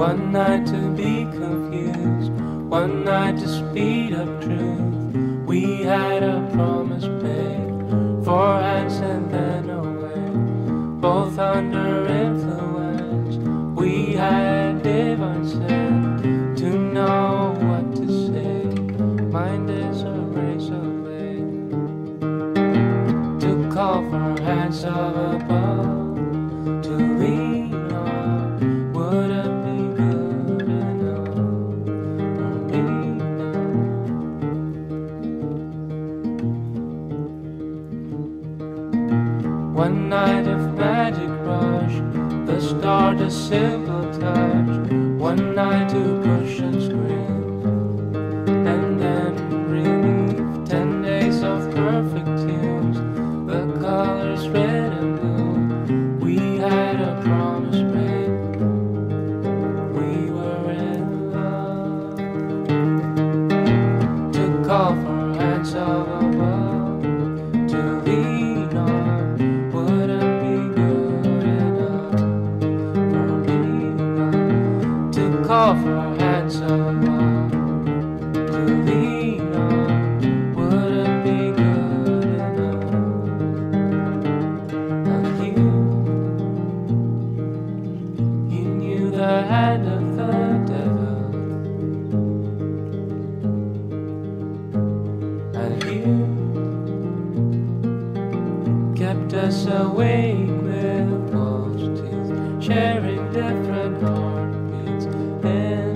One night to be confused, one night to speed up truth. We had a promise made, four hands and then away, both under influence. We had divine to know what to say. Mind is a razor blade to call for hands of above One night of magic rush, the start a simple touch. One night to push and scream, and then relief. Ten days of perfect tunes, the colors red call for above, to lean on, wouldn't be good enough. You, you knew the hand of the devil. And you kept us awake with